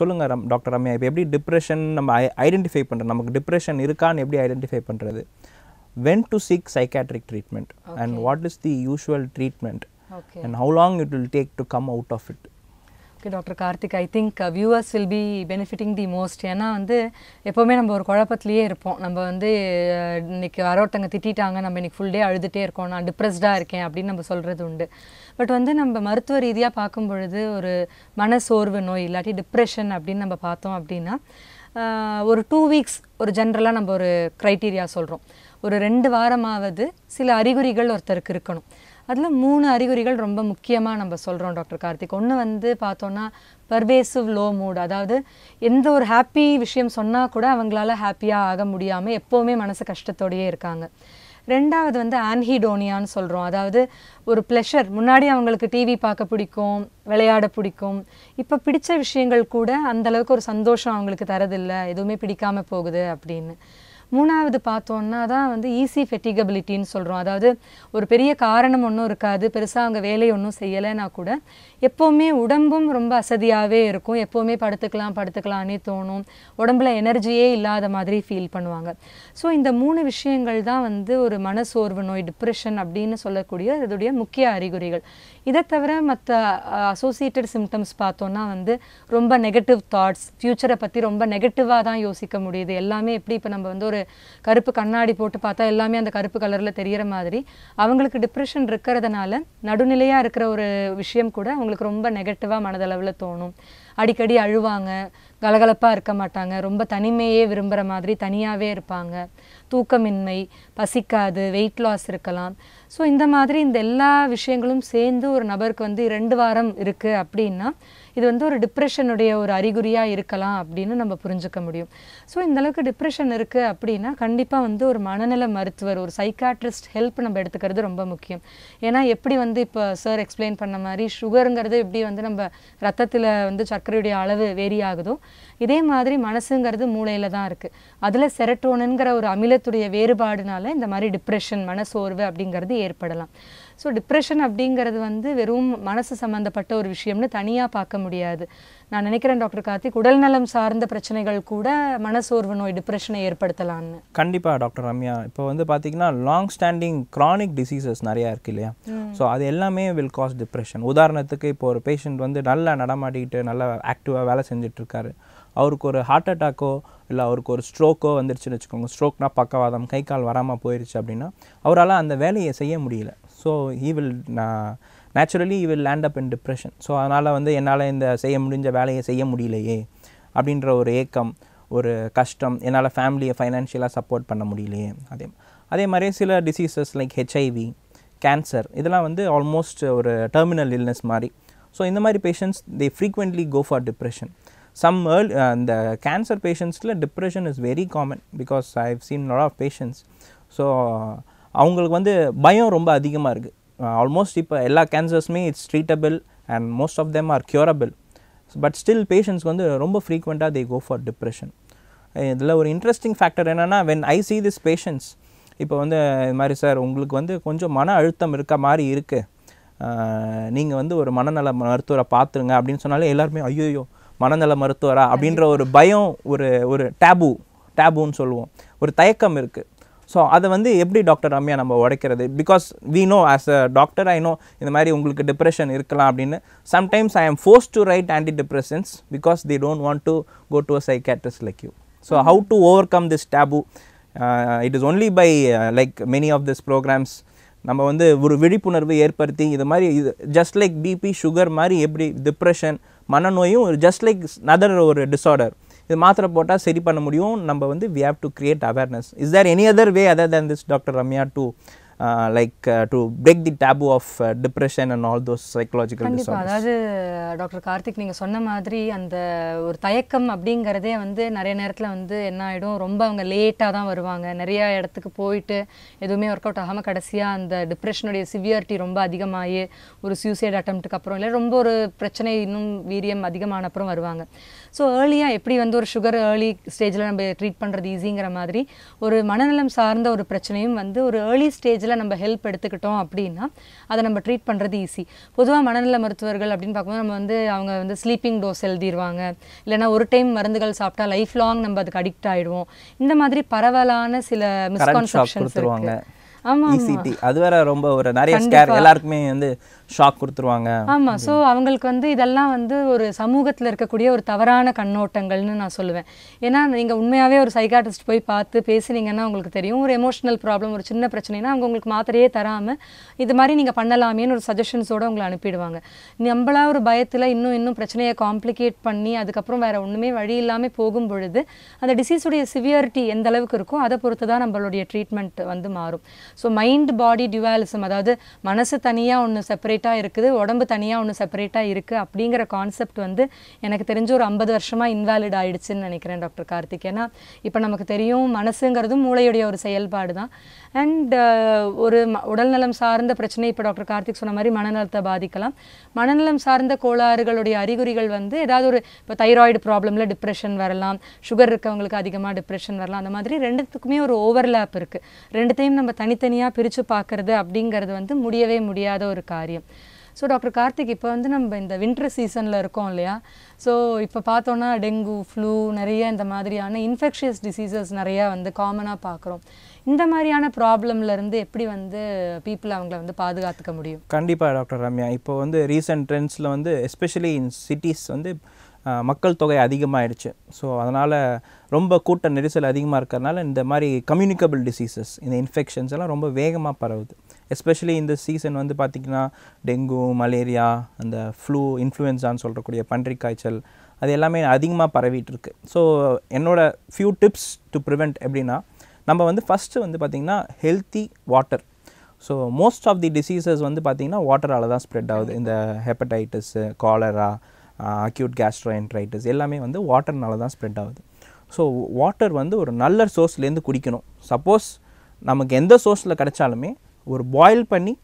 சொல்லுங்க ரம் டாக்டர் ரம்யா இப்போ எப்படி டிப்ரெஷன் நம்ம ஐடென்டிஃபை பண்ணுறது நமக்கு டிப்ரெஷன் இருக்கான்னு எப்படி ஐடென்டிஃபை பண்ணுறது when to seek psychiatric treatment and what is the usual treatment and how long it will take to come out of it okay doctor Karthik. I think viewers will be benefiting the most ஏன்னா வந்து எப்போவுமே நம்ம ஒரு குழப்பத்திலேயே இருப்போம். நம்ம வந்து இன்றைக்கி இன்னைக்கு வர ஒருத்தங்க திட்டிட்டாங்க நம்ம இன்றைக்கி ஃபுல் டே அழுதுகிட்டே இருக்கோம். நான் டிப்ரெஸ்டாக இருக்கேன் அப்படின்னு நம்ம சொல்கிறது உண்டு. பட் வந்து நம்ம மருத்துவ ரீதியாக பார்க்கும் பொழுது ஒரு மனசோர்வு நோய் இல்லாட்டி டிப்ரெஷன் அப்படின்னு நம்ம பார்த்தோம் அப்படின்னா ஒரு டூ வீக்ஸ் ஒரு ஜென்ரலாக நம்ம ஒரு க்ரைட்டீரியா சொல்கிறோம் ஒரு ரெண்டு வாரமாவது சில அறிகுறிகள் ஒருத்தருக்கு இருக்கணும். அதில் மூணு அறிகுறிகள் ரொம்ப முக்கியமாக நம்ம சொல்கிறோம் டாக்டர் கார்த்திக். ஒன்று வந்து பார்த்தோன்னா பர்வேசிவ் லோ மூட் அதாவது எந்த ஒரு ஹாப்பி விஷயம் சொன்னால் கூட அவங்களால ஹாப்பியாக ஆக முடியாமல் எப்போவுமே மனசு கஷ்டத்தோடயே இருக்காங்க. ரெண்டாவது வந்து ஆன்ஹிடோனியான்னு சொல்கிறோம் அதாவது ஒரு ப்ளெஷர் முன்னாடி அவங்களுக்கு டிவி பார்க்க பிடிக்கும் விளையாட பிடிக்கும். இப்போ பிடிச்ச விஷயங்கள் கூட அந்தளவுக்கு ஒரு சந்தோஷம் அவங்களுக்கு தரதில்லை. எதுவுமே பிடிக்காமல் போகுது அப்படின்னு. மூணாவது பார்த்தோன்னா தான் வந்து ஈஸி ஃபெட்டிகபிலிட்டின்னு சொல்கிறோம் அதாவது ஒரு பெரிய காரணம் ஒன்றும் இருக்காது. பெருசாக அவங்க வேலையை ஒன்றும் செய்யலைன்னா கூட எப்போவுமே உடம்பும் ரொம்ப அசதியாகவே இருக்கும். எப்போவுமே படுத்துக்கலாம் படுத்துக்கலான்னே தோணும். உடம்புல எனர்ஜியே இல்லாத மாதிரி ஃபீல் பண்ணுவாங்க. ஸோ இந்த மூணு விஷயங்கள் தான் வந்து ஒரு மனசோர்வு நோய் டிப்ரெஷன் அப்படின்னு சொல்லக்கூடிய இதோடைய முக்கிய அறிகுறிகள். இதை தவிர மற்ற அசோசியேட்டட் சிம்டம்ஸ் பார்த்தோன்னா வந்து ரொம்ப நெகட்டிவ் தாட்ஸ் ஃப்யூச்சரை பற்றி ரொம்ப நெகட்டிவாக தான் யோசிக்க முடியுது. எல்லாமே எப்படி இப்போ நம்ம வந்து ஒரு கருப்பு கண்ணாடி போட்டு பார்த்தா எல்லாமே அந்த கருப்பு கலரில் தெரிகிற மாதிரி. அவங்களுக்கு டிப்ரெஷன் இருக்கிறதுனால நடுநிலையாக இருக்கிற ஒரு விஷயம் கூட அவங்களுக்கு ரொம்ப நெகட்டிவாக மனதளவில் தோணும். அடிக்கடி அழுவாங்க கலகலப்பாக இருக்க மாட்டாங்க ரொம்ப தனிமையே விரும்புகிற மாதிரி தனியாகவே இருப்பாங்க. தூக்கமின்மை பசிக்காது வெயிட் லாஸ் இருக்கலாம். ஸோ இந்த மாதிரி இந்த எல்லா விஷயங்களும் சேர்ந்து ஒரு நபருக்கு வந்து ரெண்டு வாரம் இருக்குது அப்படின்னா இது வந்து ஒரு டிப்ரெஷனுடைய ஒரு அறிகுறியாக இருக்கலாம் அப்படின்னு நம்ம புரிஞ்சுக்க முடியும். ஸோ இந்தளவுக்கு டிப்ரெஷன் இருக்குது அப்படின்னா கண்டிப்பாக வந்து ஒரு மனநல மருத்துவர் ஒரு சைக்காட்ரிஸ்ட் ஹெல்ப் நம்ம எடுத்துக்கிறது ரொம்ப முக்கியம். ஏன்னா எப்படி வந்து இப்போ சார் எக்ஸ்பிளைன் பண்ண மாதிரி சுகருங்கிறது எப்படி வந்து நம்ம ரத்தத்தில் வந்து சர்க்கரையுடைய அளவு வேரி ஆகுதோ இதே மாதிரி மனசுங்கிறது மூளையில் தான் இருக்குது அதில் செரட்டோனுங்கிற ஒரு அமில அமிலத்துடைய வேறுபாடுனால இந்த மாதிரி டிப்ரெஷன் மனசோர்வு அப்படிங்கிறது ஏற்படலாம். ஸோ டிப்ரெஷன் அப்படிங்கிறது வந்து வெறும் மனசு சம்மந்தப்பட்ட ஒரு விஷயம்னு தனியாக பார்க்க முடியாது. நான் நினைக்கிறேன் டாக்டர் கார்த்திக் உடல்நலம் சார்ந்த பிரச்சனைகள் கூட மனசோர்வு நோய் டிப்ரெஷனை ஏற்படுத்தலாம்னு. கண்டிப்பாக டாக்டர் ரம்யா. இப்போ வந்து பார்த்தீங்கன்னா லாங் ஸ்டாண்டிங் chronic டிசீசஸ் நிறையா இருக்கு இல்லையா? ஸோ அது எல்லாமே வில் காஸ் டிப்ரெஷன் உதாரணத்துக்கு இப்போ ஒரு பேஷண்ட் வந்து நல்லா நடமாடிக்கிட்டு நல்லா ஆக்டிவாக வேலை செஞ்சுட்டு இருக்காரு. அவருக்கு ஒரு ஹார்ட் அட்டாக்கோ இல்லை அவருக்கு ஒரு ஸ்ட்ரோக்கோ வந்துருச்சுன்னு வச்சுக்கோங்க. ஸ்ட்ரோக்னா பக்கவாதம் கை கால் வராமல் போயிடுச்சு அப்படின்னா அவரால் அந்த வேலையை செய்ய முடியல. So he will naturally he will land up in depression so அதனால் வந்து என்னால் இந்த செய்ய முடிஞ்ச வேலையை செய்ய முடியலையே அப்படின்ற ஒரு ஏக்கம் ஒரு கஷ்டம் என்னால் ஃபேமிலியை ஃபைனான்ஷியலாக சப்போர்ட் பண்ண முடியலையே. அதே அதே மாதிரி சில டிசீசஸ் லைக் ஹெச்ஐவி கேன்சர் இதெல்லாம் வந்து ஆல்மோஸ்ட் ஒரு டெர்மினல் இல்னஸ் மாதிரி. ஸோ இந்த மாதிரி patients they frequently go for depression some early uh, இந்த cancer பேஷண்ட்ஸில் depression is very common because I have seen lot of patients so அவங்களுக்கு வந்து பயம் ரொம்ப அதிகமாக இருக்குது ஆல்மோஸ்ட் uh, இப்போ எல்லா கேன்சர்ஸுமே it's treatable and most of them are curable but still patients வந்து ரொம்ப ஃப்ரீக்வெண்ட்டாக தே கோ ஃபார் டிப்ரெஷன் இதில் ஒரு இன்ட்ரெஸ்டிங் ஃபேக்டர் என்னென்னா when I see this patients இப்போ வந்து இது மாதிரி சார் உங்களுக்கு வந்து கொஞ்சம் மன அழுத்தம் இருக்க மாதிரி இருக்குது uh, நீங்கள் வந்து ஒரு மனநல மருத்துவரை பார்த்துருங்க அப்படின்னு சொன்னாலே எல்லாருமே ஐயோயோ மனநல மருத்துவரா அப்படின்ற ஒரு பயம் ஒரு ஒரு டேபு டேபுன்னு சொல்லுவோம். ஒரு தயக்கம் இருக்குது ஸோ அதை வந்து எப்படி டாக்டர் ரம்யா நம்ம உடைக்கிறது? Because we know as a doctor I know இந்த மாதிரி உங்களுக்கு டிப்ரெஷன் இருக்கலாம் அப்படின்னு. Sometimes I am force to write anti depressions because they don't want to go to a psychiatrist like you so how to overcome this taboo it is only by like many of this programmes நம்ம வந்து ஒரு விழிப்புணர்வு ஏற்படுத்தி இது மாதிரி இது just like BP sugar மாதிரி எப்படி டிப்ரெஷன் மனநோயும் ஜஸ்ட் லைக் நதர் ஒரு டிஸார்டர் இது மாத்திரை போட்டால் சரி பண்ண முடியும். நம்ம வந்து we have to create awareness is there any other way other than this doctor Ramya to like to break the taboo of depression and all those psychological கண்டிப்பா. அதாவது டாக்டர் கார்த்திக் நீங்க சொன்ன மாதிரி அந்த ஒரு தயக்கம் அப்படிங்கிறதே வந்து நிறைய நேரத்துல வந்து என்ன ஆயிடும்? ரொம்ப அவங்க லேட்டா தான் வருவாங்க. நிறைய இடத்துக்கு போயிட்டு எதுவுமே ஒர்க் அவுட் ஆகாம கடைசியா அந்த டிப்ரெஷனுடைய சிவியாரிட்டி ரொம்ப அதிகமாகி ஒரு சூசைட் அட்டம்ப்ட்டுக்கு அப்புறம் இல்லை ரொம்ப ஒரு பிரச்சனை இன்னும் வீரியம் அதிகமான அப்புறம் வருவாங்க. ஸோ ஏர்லியாக எப்படி வந்து ஒரு சுகர் ஏர்லி ஸ்டேஜில் நம்ம ட்ரீட் பண்ணுறது ஈஸிங்கிற மாதிரி ஒரு மனநலம் சார்ந்த ஒரு பிரச்சனையும் வந்து ஒரு ஏர்லி ஸ்டேஜில் நம்ம ஹெல்ப் எடுத்துக்கிட்டோம் அப்படின்னா அதை நம்ம ட்ரீட் பண்ணுறது ஈஸி பொதுவாக மனநல மருத்துவர்கள் அப்படின்னு பார்க்கும்போது நம்ம வந்து அவங்க வந்து ஸ்லீப்பிங் டோஸ் எழுதிடுவாங்க இல்லைன்னா ஒரு டைம் மருந்துகள் சாப்பிட்டா லைஃப் லாங் நம்ம அதுக்கு அடிக்ட் ஆகிடுவோம் இந்த மாதிரி பரவலான சில மிஸ்கான்செப்ஷன்ஸ் கொடுத்துருவாங்க இருக்கு. ஆமாம் இசிடி அது வேற ரொம்ப ஒரு நிறைய ஸ்கேர் எல்லாருக்குமே வந்து ஷாக் கொடுத்துருவாங்க. ஆமா ஸோ அவங்களுக்கு வந்து இதெல்லாம் வந்து ஒரு சமூகத்துல இருக்கக்கூடிய ஒரு தவறான கண்ணோட்டங்கள்னு நான் சொல்லுவேன். ஏன்னா நீங்க உண்மையாவே ஒரு சைக்காட்ரிஸ்ட் போய் பார்த்து பேசுனீங்கன்னா உங்களுக்கு தெரியும். ஒரு எமோஷனல் ப்ராப்ளம் ஒரு சின்ன பிரச்சனைனா அவங்க உங்களுக்கு மாத்திரையே தராம இது மாதிரி நீங்க பண்ணலாமேன்னு ஒரு சஜஷன்ஸோட உங்களை அனுப்பிடுவாங்க. நம்மளா ஒரு பயத்துல இன்னும் இன்னும் பிரச்சனையை காம்ப்ளிகேட் பண்ணி அதுக்கப்புறம் வேற ஒண்ணுமே வழி இல்லாம போகும் பொழுது அந்த டிசீஸுடைய சிவியாரிட்டி எந்த அளவுக்கு இருக்கோ அதை பொறுத்து தான் நம்மளுடைய ட்ரீட்மெண்ட் வந்து மாறும். ஸோ மைண்ட் பாடி டியூவாலிசம் அதாவது மனசு தனியாக ஒன்று செப்பரேட்டாக இருக்குது உடம்பு தனியாக ஒன்று செப்பரேட்டாக இருக்குது அப்படிங்கிற கான்செப்ட் வந்து எனக்கு தெரிஞ்ச ஒரு ஐம்பது வருஷமாக இன்வாலிட் ஆகிடுச்சுன்னு நினைக்கிறேன் டாக்டர் கார்த்திக். ஏன்னா இப்போ நமக்கு தெரியும் மனசுங்கிறதும் மூளையுடைய ஒரு செயல்பாடு தான். அண்ட் ஒரு ம- உடல்நலம் சார்ந்த பிரச்சனை இப்போ டாக்டர் கார்த்திக் சொன்ன மாதிரி மனநலத்தை பாதிக்கலாம். மனநலம் சார்ந்த கோளாறுகளுடைய அறிகுறிகள் வந்து ஏதாவது ஒரு இப்போ தைராய்டு ப்ராப்ளமில் டிப்ரெஷன் வரலாம் சுகர் இருக்கவங்களுக்கு அதிகமாக டிப்ரெஷன் வரலாம் அந்த மாதிரி ரெண்டுத்துக்குமே ஒரு ஓவர்லேப் இருக்குது ரெண்டுத்தையும் நம்ம தனித்தனி தனித்தனியாக பிரித்து பார்க்கறது அப்படிங்கிறது வந்து முடியவே முடியாத ஒரு காரியம். ஸோ டாக்டர் கார்த்திக் இப்போ வந்து நம்ம இந்த வின்டர் சீசனில் இருக்கோம் இல்லையா? ஸோ இப்போ பார்த்தோன்னா டெங்கு ஃப்ளூ நிறைய இந்த மாதிரியான இன்ஃபெக்ஷியஸ் டிசீசஸ் நிறையா வந்து காமனாக பார்க்குறோம். இந்த மாதிரியான ப்ராப்ளம்ல இருந்து எப்படி வந்து பீப்புள் அவங்கள வந்து பாதுகாத்துக்க முடியும்? கண்டிப்பாக டாக்டர் ரம்யா. இப்போ வந்து ரீசெண்ட் ட்ரெண்ட்ஸில் வந்து எஸ்பெஷலி இன் சிட்டிஸ் வந்து மக்கள் தொகை அதிகமாகிடுச்சு ஸோ அதனால் ரொம்ப கூட்ட நெரிசல் அதிகமாக இருக்கிறதுனால இந்த மாதிரி கம்யூனிகபிள் டிசீசஸ் இந்த இன்ஃபெக்ஷன்ஸ் எல்லாம் ரொம்ப வேகமாக பரவுது. எஸ்பெஷலி இந்த சீசன் வந்து பார்த்திங்கன்னா டெங்கு மலேரியா அந்த ஃப்ளூ இன்ஃப்ளூயன்ஸான்னு சொல்கிறக்கூடிய பன்றி காய்ச்சல் அது எல்லாமே அதிகமாக பரவிட்டு இருக்கு ஸோ என்னோட ஃபியூ டிப்ஸ் டு ப்ரிவெண்ட் எப்படின்னா நம்ம வந்து ஃபஸ்ட்டு வந்து பார்த்திங்கன்னா healthy water so most of the diseases வந்து பார்த்திங்கன்னா வாட்டரால் தான் ஸ்ப்ரெட் ஆகுது. இந்த ஹெப்படைட்டிஸு காலரா அக்யூட் கேஸ்ட்ரோஎன்ட்ரைட்டிஸ் எல்லாமே வந்து வாட்டர்னால தான் ஸ்ப்ரெட் ஆகுது. ஸோ வாட்டர் வந்து ஒரு நல்ல சோர்ஸ்லேருந்து குடிக்கணும். சப்போஸ் நமக்கு எந்த சோர்ஸில் கிடைச்சாலுமே ஒரு பாயில் பண்ணி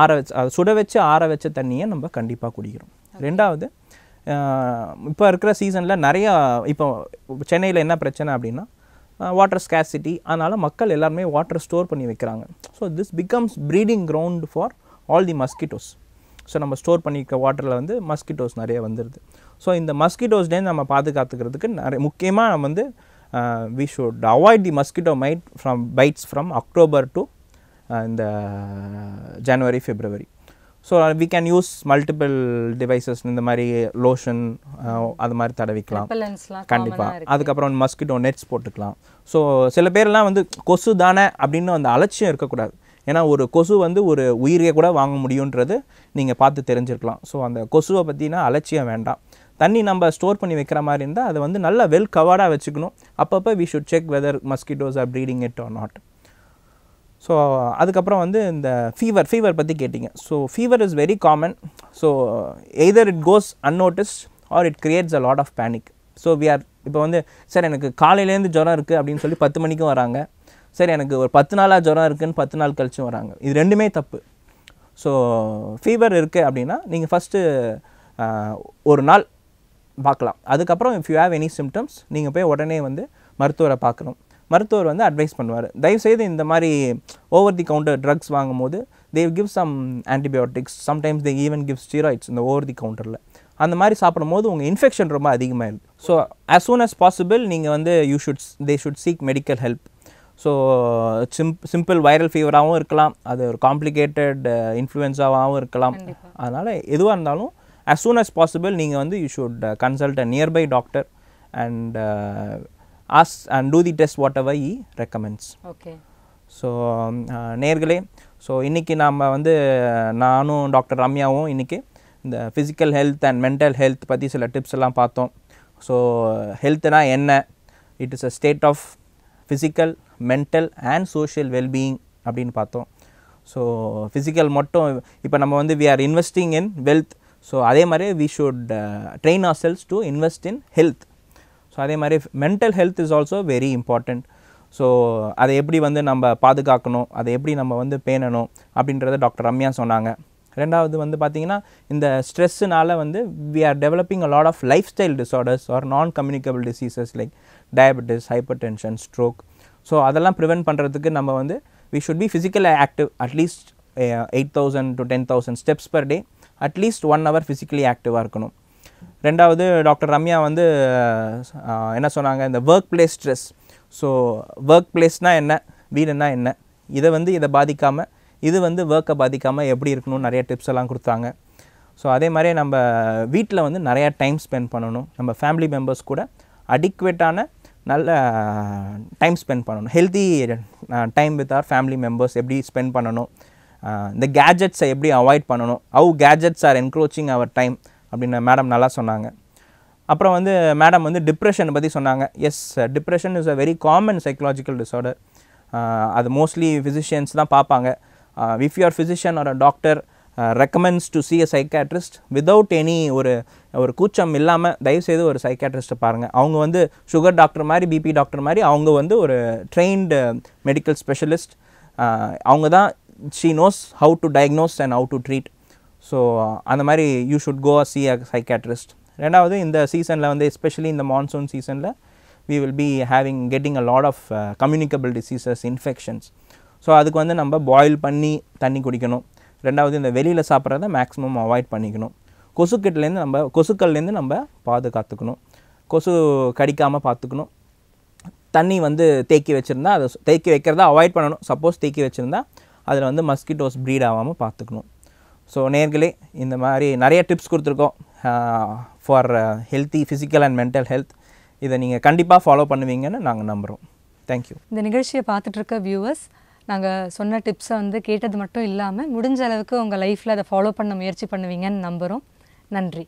ஆற வச்சு அதை சுட வச்சு ஆற வச்ச தண்ணியை நம்ம கண்டிப்பாக குடிக்கிறோம். ரெண்டாவது இப்போ இருக்கிற சீசனில் நிறையா இப்போ சென்னையில் என்ன பிரச்சனை அப்படின்னா வாட்டர் ஸ்கேசிட்டி அதனால் மக்கள் எல்லாருமே வாட்டர் ஸ்டோர் பண்ணி வைக்கிறாங்க. So this becomes breeding ground for all the mosquitoes so நம்ம ஸ்டோர் பண்ணிக்க வாட்டரில் வந்து மஸ்கிட்டோஸ் நிறைய வந்துடுது ஸோ இந்த மஸ்கிட்டோஸ்லேருந்து நம்ம பாதுகாத்துக்கிறதுக்கு நிறைய முக்கியமாக நம்ம வந்து we should avoid the mosquito might from bites from October to இந்த ஜனவரி பிப்ரவரி so we can use multiple devices இந்த மாதிரி லோஷன் அது மாதிரி தடவிக்கலாம். கண்டிப்பாக. அதுக்கப்புறம் மஸ்கிட்டோ நெட்ஸ் போட்டுக்கலாம். ஸோ சில பேர்லாம் வந்து கொசு தானே அப்படின்னு அந்த அலட்சியம் இருக்கக்கூடாது. ஏன்னா ஒரு கொசு வந்து ஒரு உயிரியை கூட வாங்க முடியுன்றது நீங்கள் பார்த்து தெரிஞ்சிருக்கலாம். ஸோ அந்த கொசுவை பற்றினா அலட்சியம் வேண்டாம். தண்ணி நம்ம ஸ்டோர் பண்ணி வைக்கிற மாதிரி இருந்தால் அதை வந்து நல்லா வெல் கவர்டாக வச்சுக்கணும். அப்பப்போ we should check whether mosquitoes are breeding it or not so அதுக்கப்புறம் வந்து இந்த ஃபீவர் ஃபீவர் பற்றி கேட்டிங்க. So fever is very common so either it goes unnoticed or it creates a lot of panic so we are இப்போ வந்து sir எனக்கு காலையிலேருந்து ஜுரம் இருக்குது அப்படின்னு சொல்லி பத்து மணிக்கும் வராங்க. சரி எனக்கு ஒரு பத்து நாளாக ஜுரம் இருக்குதுன்னு பத்து நாள் கழிச்சும் வராங்க. இது ரெண்டுமே தப்பு. ஸோ ஃபீவர் இருக்குது அப்படின்னா நீங்கள் ஃபஸ்ட்டு ஒரு நாள் பார்க்கலாம். அதுக்கப்புறம் if you have any symptoms நீங்கள் போய் உடனே வந்து மருத்துவரை பார்க்கணும். மருத்துவர் வந்து அட்வைஸ் பண்ணுவார். தயவுசெய்து இந்த மாதிரி ஓவர் தி கவுண்டர் ட்ரக்ஸ் வாங்கும்போது they give some antibiotics sometimes they even give steroids இந்த ஓவர் தி கவுண்டரில் அந்த மாதிரி சாப்பிடும்போது உங்கள் இன்ஃபெக்ஷன் ரொம்ப அதிகமாகிடுது so as soon as possible நீங்கள் வந்து you should they should seek medical help so sim simple viral ஃபீவராகவும் இருக்கலாம். அது ஒரு காம்ப்ளிகேட்டட் இன்ஃப்ளூயன்ஸாவாகவும் இருக்கலாம். அதனால் எதுவாக இருந்தாலும் as soon as possible நீங்கள் வந்து you should consult a nearby doctor and as and do the test whatever he recommends okay so நேர்களே ஸோ இன்றைக்கி நாம் வந்து நானும் டாக்டர் ரம்யாவும் இன்றைக்கி இந்த physical health and mental health பற்றி சில டிப்ஸ் எல்லாம் பார்த்தோம். ஸோ ஹெல்த்னா என்ன? It is a state of physical mental and social wellbeing அப்படின்னு பார்த்தோம். ஸோ ஃபிசிக்கல் மட்டும் இப்போ நம்ம வந்து we are investing in wealth so அதே மாதிரி we should train our cells to invest in health so அதே மாதிரி mental health is also very important so அதை எப்படி வந்து நம்ம பாதுகாக்கணும் அதை எப்படி நம்ம வந்து பேணணும் அப்படின்றத டாக்டர் ரம்யா சொன்னாங்க. ரெண்டாவது வந்து பார்த்தீங்கன்னா இந்த ஸ்ட்ரெஸ்ஸுனால வந்து we are developing a lot of lifestyle disorders or non communicable diseases like diabetes hypertension stroke so அதெல்லாம் ப்ரிவென்ட் பண்ணுறதுக்கு நம்ம வந்து we should be physical active at least eight thousand to ten thousand steps per day at least one hour physically ஆக்டிவாக இருக்கணும். ரெண்டாவது doctor Ramya வந்து என்ன சொன்னாங்க? இந்த workplace stress so work பிளேஸ்னால் என்ன? வீடுனா என்ன? இதை வந்து இதை பாதிக்காமல் இது வந்து ஒர்க்கை பாதிக்காமல் எப்படி இருக்கணும் நிறைய டிப்ஸ் எல்லாம் கொடுத்தாங்க. ஸோ அதே மாதிரி நம்ம வீட்டில் வந்து நிறையா டைம் ஸ்பெண்ட் பண்ணணும். நம்ம ஃபேமிலி மெம்பர்ஸ் கூட அடிக்குவேட்டான நல்ல டைம் ஸ்பெண்ட் பண்ணணும். Healthy time with our family members எப்படி ஸ்பெண்ட் பண்ணணும்? Uh, இந்த கேஜெட்ஸை எப்படி அவாய்ட் பண்ணணும்? How gadgets are encroaching our time அப்படின்னு மேடம் நல்லா சொன்னாங்க. அப்புறம் வந்து மேடம் வந்து டிப்ரெஷனை பற்றி சொன்னாங்க. Yes depression is a very common psychological disorder அது மோஸ்ட்லி ஃபிசிஷியன்ஸ் தான் பார்ப்பாங்க. If your physician or doctor recommends to see a psychiatrist without any ஒரு ஒரு கூச்சம் இல்லாமல் தயவுசெய்து ஒரு சைக்காட்ரிஸ்ட்டை பாருங்கள் அவங்க வந்து சுகர் டாக்டர் மாதிரி பிபி டாக்டர் மாதிரி அவங்க வந்து ஒரு ட்ரெயின்டு மெடிக்கல் ஸ்பெஷலிஸ்ட் அவங்க தான் she knows how to diagnose and how to treat so அந்த மாதிரி you should go see a psychiatrist ரெண்டாவது இந்த சீசனில் வந்து எஸ்பெஷலி இந்த மான்சூன் சீசனில் we will be having getting a lot of communicable diseases infections so அதுக்கு வந்து நம்ம பாயில் பண்ணி தண்ணி குடிக்கணும். ரெண்டாவது இந்த வெளியில் சாப்பிட்றத மேக்ஸிமம் அவாய்ட் பண்ணிக்கணும். கொசுக்கிட்டலேருந்து நம்ம கொசுக்கள்லேருந்து நம்ம பாதுகாத்துக்கணும். கொசு கடிக்காமல் பார்த்துக்கணும் தண்ணி வந்து தேக்கி வச்சுருந்தா அதை தேக்கி வைக்கிறத அவாய்ட் பண்ணணும். சப்போஸ் தேக்கி வச்சுருந்தா அதில் வந்து மஸ்கிட்டோஸ் ப்ரீட் ஆகாமல் பார்த்துக்கணும் ஸோ நேர்களே இந்த மாதிரி நிறைய டிப்ஸ் கொடுத்துருக்கோம். For healthy physical and mental health இதை நீங்கள் கண்டிப்பாக ஃபாலோ பண்ணுவீங்கன்னு நாங்கள் நம்புகிறோம் தேங்க்யூ இந்த நிகழ்ச்சியை பார்த்துட்ருக்க வியூவர்ஸ் நாங்கள் சொன்ன டிப்ஸை வந்து கேட்டது மட்டும் இல்லாமல் முடிஞ்ச அளவுக்கு உங்கள் லைஃப்பில் அதை ஃபாலோ பண்ண முயற்சி பண்ணுவீங்கன்னு நம்புகிறோம் நன்றி.